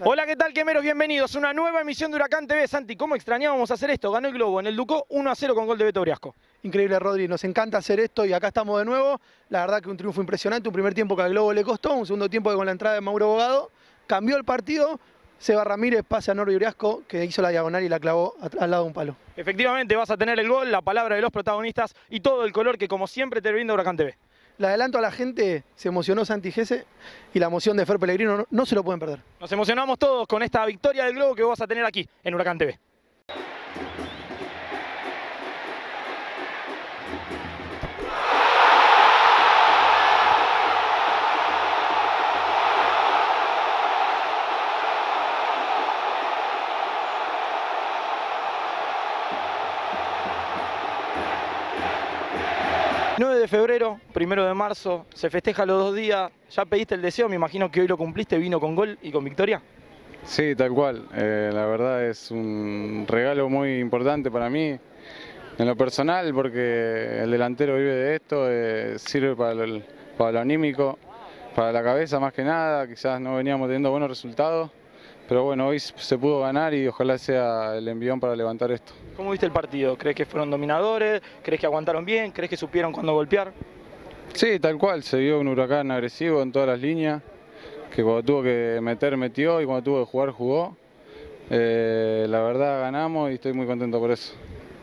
Hola, ¿qué tal, quemeros? Bienvenidos a una nueva emisión de Huracán TV. Santi, ¿cómo extrañábamos hacer esto? Ganó el Globo en el Ducó 1 a 0 con gol de Beto Briasco. Increíble, Rodri. Nos encanta hacer esto y acá estamos de nuevo. La verdad que un triunfo impresionante. Un primer tiempo que al Globo le costó, un segundo tiempo que con la entrada de Mauro Bogado cambió el partido. Seba Ramírez pasa a Norby Briasco, que hizo la diagonal y la clavó al lado de un palo. Efectivamente, vas a tener el gol, la palabra de los protagonistas y todo el color que, como siempre, te brinda Huracán TV. Le adelanto a la gente, se emocionó Santi Gese y la emoción de Fer Pellegrino no, no se lo pueden perder. Nos emocionamos todos con esta victoria del Globo que vas a tener aquí en Huracán TV. Primero de marzo, se festeja los dos días. ¿Ya pediste el deseo? Me imagino que hoy lo cumpliste, vino con gol y con victoria. Sí, tal cual. Eh, la verdad es un regalo muy importante para mí, en lo personal, porque el delantero vive de esto, eh, sirve para, para lo anímico, para la cabeza más que nada. Quizás no veníamos teniendo buenos resultados pero bueno, hoy se pudo ganar y ojalá sea el envión para levantar esto. ¿Cómo viste el partido? ¿Crees que fueron dominadores? ¿Crees que aguantaron bien? ¿Crees que supieron cuándo golpear? Sí, tal cual, se vio un huracán agresivo en todas las líneas, que cuando tuvo que meter, metió y cuando tuvo que jugar, jugó. Eh, la verdad ganamos y estoy muy contento por eso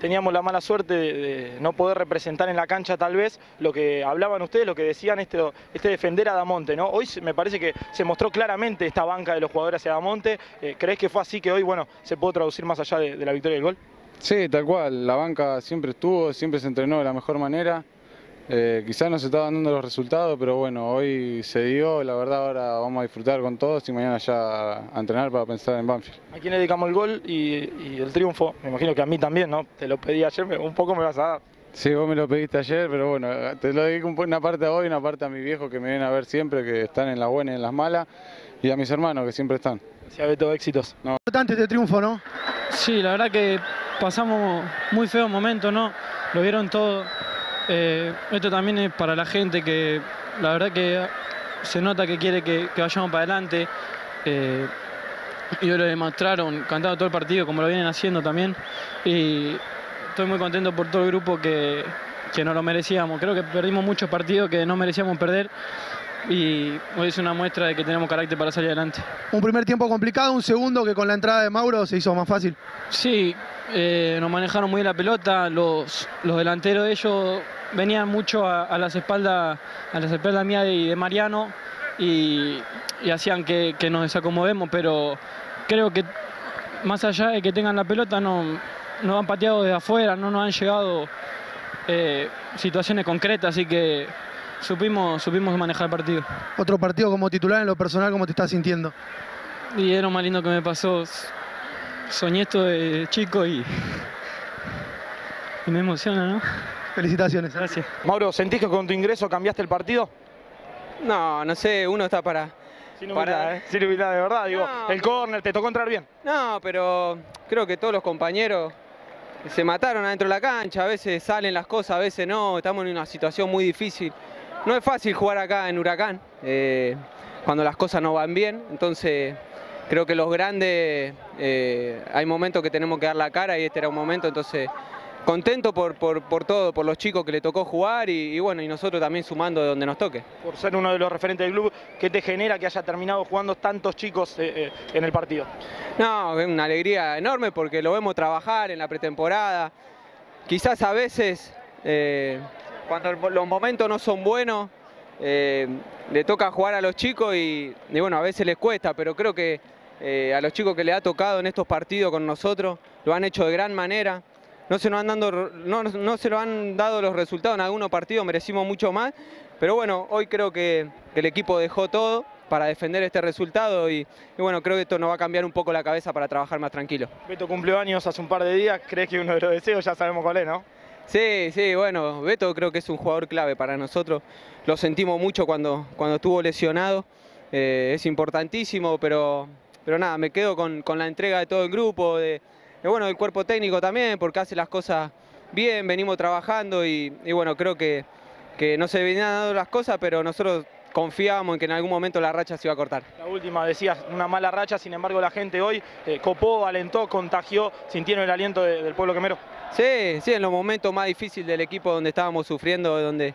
teníamos la mala suerte de, no poder representar en la cancha tal vez lo que hablaban ustedes, lo que decían este, este defender a Damonte, ¿no? Hoy me parece que se mostró claramente esta banca de los jugadores hacia Damonte. Eh, ¿Crees que fue así que hoy, bueno, se pudo traducir más allá de, de la victoria del gol? Sí, tal cual. La banca siempre estuvo, siempre se entrenó de la mejor manera. Eh, quizás no se estaban dando los resultados, pero bueno, hoy se dio, la verdad ahora vamos a disfrutar con todos y mañana ya a entrenar para pensar en Banfield. ¿A quién le dedicamos el gol y, el triunfo? Me imagino que a mí también, ¿no? Te lo pedí ayer, un poco me vas a dar. Sí, vos me lo pediste ayer, pero bueno, te lo dedico una parte a hoy, una parte a mi viejo que me viene a ver siempre, que están en las buenas y en las malas, y a mis hermanos que siempre están. Sí, Beto, éxitos. No. Importante este triunfo, ¿no? Sí, la verdad que pasamos muy feos momentos, ¿no? Lo vieron todo eh, esto también es para la gente que la verdad que se nota que quiere que, vayamos para adelante. Eh, lo demostraron cantando todo el partido como lo vienen haciendo también. Y estoy muy contento por todo el grupo que, que no lo merecíamos. Creo que perdimos muchos partidos que no merecíamos perder y es una muestra de que tenemos carácter para salir adelante. Un primer tiempo complicado, un segundo que con la entrada de Mauro se hizo más fácil. Sí, eh, nos manejaron muy bien la pelota, los, los delanteros de ellos venían mucho a, las espaldas a las espaldas mía y de Mariano y, hacían que, nos desacomodemos, pero creo que más allá de que tengan la pelota no nos han pateado desde afuera, no nos han llegado eh, situaciones concretas, así que supimos, supimos manejar el partido. Otro partido como titular en lo personal, ¿cómo te estás sintiendo? Y era lo más lindo que me pasó. Soñé esto de chico y, y me emociona, ¿no? Felicitaciones. Gracias. Mauro, ¿sentís que con tu ingreso cambiaste el partido? No, no sé, uno está para... Sin humildad, ¿eh? Sin humildad, de verdad. Digo, el córner, ¿te tocó entrar bien? No, pero creo que todos los compañeros se mataron adentro de la cancha. A veces salen las cosas, a veces no. Estamos en una situación muy difícil. No es fácil jugar acá en Huracán, eh, cuando las cosas no van bien. Entonces, creo que los grandes, eh, hay momentos que tenemos que dar la cara y este era un momento, entonces contento por, por, todo, por los chicos que le tocó jugar y, bueno, y nosotros también sumando de donde nos toque. Por ser uno de los referentes del club, ¿qué te genera que haya terminado jugando tantos chicos eh, eh, en el partido? No, es una alegría enorme porque lo vemos trabajar en la pretemporada. Quizás a veces, cuando los momentos no son buenos, le toca jugar a los chicos y, y, bueno, a veces les cuesta, pero creo que a los chicos que le ha tocado en estos partidos con nosotros lo han hecho de gran manera no se nos han lo han dado los resultados en algunos partidos, merecimos mucho más, pero bueno, hoy creo que, el equipo dejó todo para defender este resultado y, bueno, creo que esto nos va a cambiar un poco la cabeza para trabajar más tranquilo. Beto cumplió años hace un par de días, ¿crees que uno de los deseos ya sabemos cuál es, no? Sí, sí, bueno, Beto creo que es un jugador clave para nosotros, lo sentimos mucho cuando, cuando estuvo lesionado, eh, es importantísimo, pero, pero nada, me quedo con, con la entrega de todo el grupo, de, y bueno, el cuerpo técnico también, porque hace las cosas bien, venimos trabajando y, bueno, creo que, que no se venían dando las cosas, pero nosotros confiábamos en que en algún momento la racha se iba a cortar. La última, decías, una mala racha, sin embargo la gente hoy eh, copó, alentó, contagió, sintieron el aliento de- del pueblo quemero. Sí, sí, en los momentos más difíciles del equipo donde estábamos sufriendo, donde,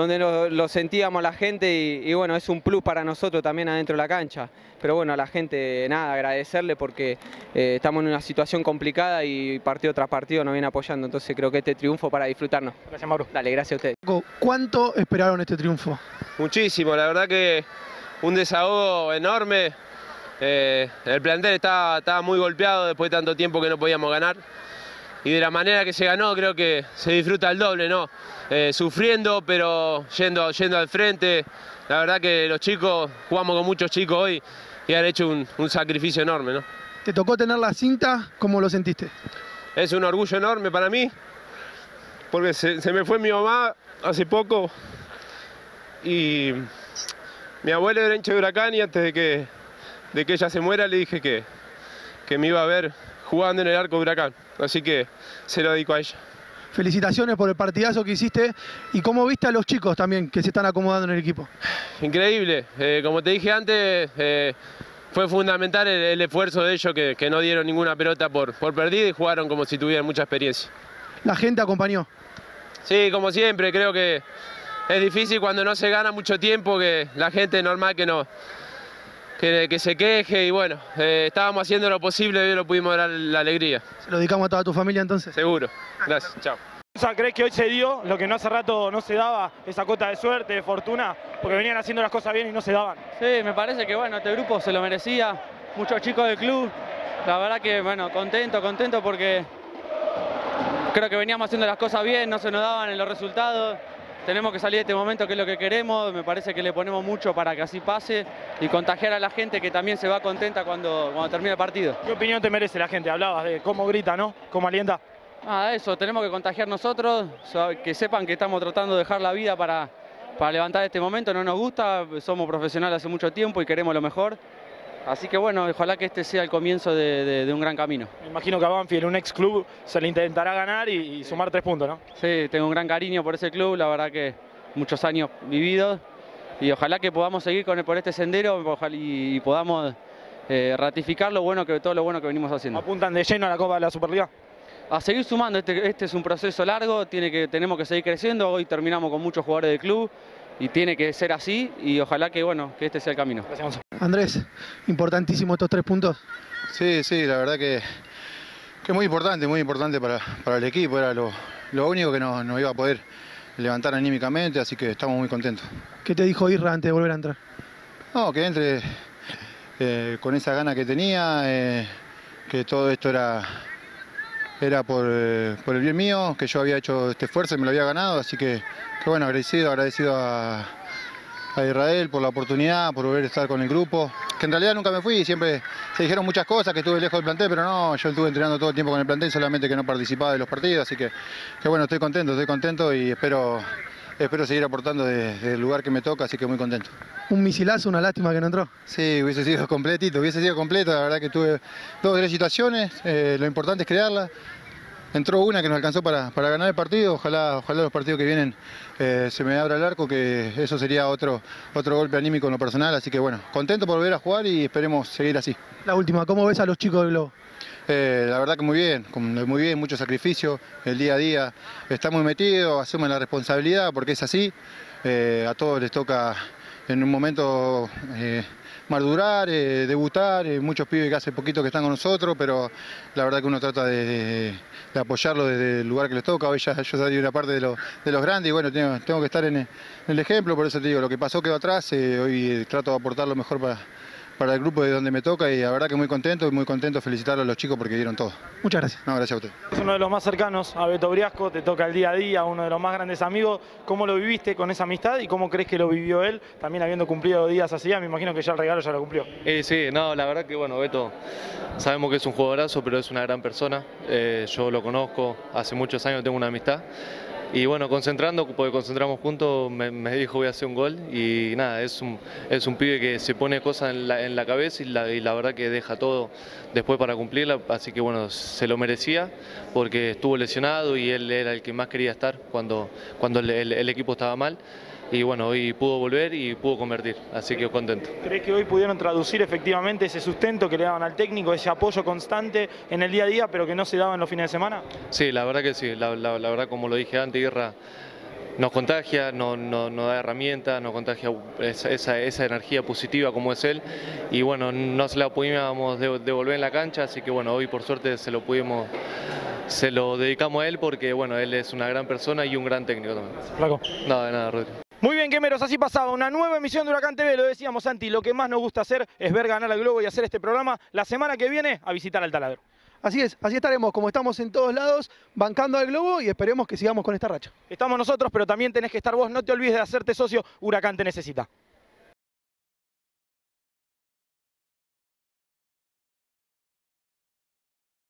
donde lo, lo sentíamos la gente y, y bueno, es un plus para nosotros también adentro de la cancha. Pero bueno, a la gente nada, agradecerle porque eh, estamos en una situación complicada y partido tras partido nos viene apoyando. Entonces creo que este triunfo para disfrutarnos. Gracias, Mauro. Dale, gracias a ustedes. ¿Cuánto esperaron este triunfo? Muchísimo, la verdad que un desahogo enorme. Eh, el plantel estaba, estaba muy golpeado después de tanto tiempo que no podíamos ganar. Y de la manera que se ganó creo que se disfruta el doble, ¿no? Eh, sufriendo, pero yendo, yendo al frente. La verdad que los chicos, jugamos con muchos chicos hoy y han hecho un, un sacrificio enorme, ¿no? ¿Te tocó tener la cinta? ¿Cómo lo sentiste? Es un orgullo enorme para mí, porque se, se me fue mi mamá hace poco y mi abuelo era hincha de huracán y antes de que, de que ella se muera le dije que, que me iba a ver jugando en el arco de huracán. Así que se lo dedico a ella. Felicitaciones por el partidazo que hiciste y cómo viste a los chicos también que se están acomodando en el equipo. Increíble, Eh, como te dije antes, eh, fue fundamental el, el esfuerzo de ellos que, que no dieron ninguna pelota por, por perdida y jugaron como si tuvieran mucha experiencia. La gente acompañó. Sí, como siempre, creo que es difícil cuando no se gana mucho tiempo, que la gente normal que no que, que se queje y bueno, eh, estábamos haciendo lo posible y hoy lo pudimos dar la alegría, Se lo dedicamos a toda tu familia entonces. seguro. Gracias, chao. ¿Crees que hoy se dio lo que no hace rato no se daba, esa cota de suerte, de fortuna, porque venían haciendo las cosas bien y no se daban? Sí, me parece que bueno, este grupo se lo merecía, muchos chicos del club, la verdad que bueno, contento, contento porque creo que veníamos haciendo las cosas bien, no se nos daban en los resultados, tenemos que salir de este momento que es lo que queremos, me parece que le ponemos mucho para que así pase y contagiar a la gente que también se va contenta cuando, cuando termine el partido. ¿Qué opinión te merece la gente? Hablabas de cómo grita, ¿no? ¿Cómo alienta? Nada, eso, tenemos que contagiar nosotros, so- que sepan que estamos tratando de dejar la vida para, para levantar este momento, no nos gusta, somos profesionales hace mucho tiempo y queremos lo mejor. Así que bueno, ojalá que este sea el comienzo de, de- de un gran camino. Me imagino que a Banfield, un ex club, se le intentará ganar y, y sumar tres puntos, ¿no? Sí, tengo un gran cariño por ese club, la verdad que muchos años vividos y ojalá que podamos seguir con, por este sendero ojalá- y, y podamos eh, ratificar lo bueno que, todo lo bueno que venimos haciendo. Apuntan de lleno a la Copa de la Superliga. a seguir sumando. Este, este es un proceso largo, tiene que, tenemos que seguir creciendo. Hoy terminamos con muchos jugadores del club y tiene que ser así y ojalá que, bueno, que este sea el camino. Andrés, importantísimo estos tres puntos. Sí, sí, la verdad que, que muy importante, muy importante para, para el equipo. Era lo, lo único que nos, nos iba a poder levantar anímicamente, así que estamos muy contentos. ¿Qué te dijo Isra antes de volver a entrar? No, que entre eh, con esa gana que tenía, eh, que todo esto era, era por, eh, por el bien mío, que yo había hecho este esfuerzo y me lo había ganado, así que, que bueno, agradecido, agradecido a, Israel por la oportunidad, por volver a estar con el grupo, que en realidad nunca me fui, siempre se dijeron muchas cosas, que estuve lejos del plantel, pero no, yo estuve entrenando todo el tiempo con el plantel, solamente que no participaba de los partidos, así que, que bueno, estoy contento, estoy contento y espero, espero seguir aportando de- desde el lugar que me toca, así que muy contento. Un misilazo, una lástima que no entró. Sí, hubiese sido completito, hubiese sido completo. La verdad que tuve dos o tres situaciones, eh, lo importante es crearla. Entró una que nos alcanzó para, para ganar el partido. Ojalá, ojalá los partidos que vienen eh, se me abra el arco, que eso sería otro, otro golpe anímico en lo personal. Así que bueno, contento por volver a jugar y esperemos seguir así. La última, ¿cómo ves a los chicos del Globo? Eh, la verdad que muy bien, muy bien, mucho sacrificio, el día a día está muy metido, asumen la responsabilidad porque es así. Eh, a todos les toca en un momento madurar, eh, debutar, eh, muchos pibes que hace poquito que están con nosotros, pero la verdad que uno trata de, de- apoyarlo desde el lugar que les toca. Hoy ya yo salí una parte de, lo- de los grandes y bueno, tengo, que estar en el, en el ejemplo, por eso te digo, lo que pasó quedó atrás, eh, hoy eh, trato de aportar lo mejor para, para el grupo de donde me toca y la verdad que muy contento y muy contento felicitar a los chicos porque dieron todo. Muchas gracias. No, gracias a usted. Es uno de los más cercanos a Beto Briasco, te toca el día a día, uno de los más grandes amigos. ¿Cómo lo viviste con esa amistad y cómo crees que lo vivió él? También habiendo cumplido días así, me imagino que ya el regalo ya lo cumplió. Eh, sí, no, la verdad que bueno, Beto, sabemos que es un jugadorazo, pero es una gran persona. Eh, yo lo conozco, hace muchos años tengo una amistad. Y bueno, concentrando, porque concentramos juntos, me, dijo voy a hacer un gol. Y nada, es un, es un pibe que se pone cosas en la, la cabeza y la, verdad que deja todo después para cumplirla. Así que bueno, se lo merecía porque estuvo lesionado y él era el que más quería estar cuando, cuando el equipo estaba mal. Y bueno, hoy pudo volver y pudo convertir, así que contento. ¿Crees que hoy pudieron traducir efectivamente ese sustento que le daban al técnico, ese apoyo constante en el día a día, pero que no se daba en los fines de semana? Sí, la verdad que sí, la, la, la verdad como lo dije antes, Guerra nos contagia, nos, no, no da herramientas, nos contagia esa, esa, esa, energía positiva como es él y bueno, no se la pudimos devolver en la cancha, así que bueno, hoy por suerte se lo pudimos, se lo dedicamos a él porque bueno, él es una gran persona y un gran técnico también. Flaco. Nada, de nada, Rodrigo. Muy bien, Quemeros, así pasaba una nueva emisión de Huracán TV, lo decíamos Santi, lo que más nos gusta hacer es ver ganar al Globo y hacer este programa la semana que viene a visitar al taladro. Así es, así estaremos, como estamos en todos lados, bancando al globo y esperemos que sigamos con esta racha. Estamos nosotros, pero también tenés que estar vos, no te olvides de hacerte socio, Huracán te necesita.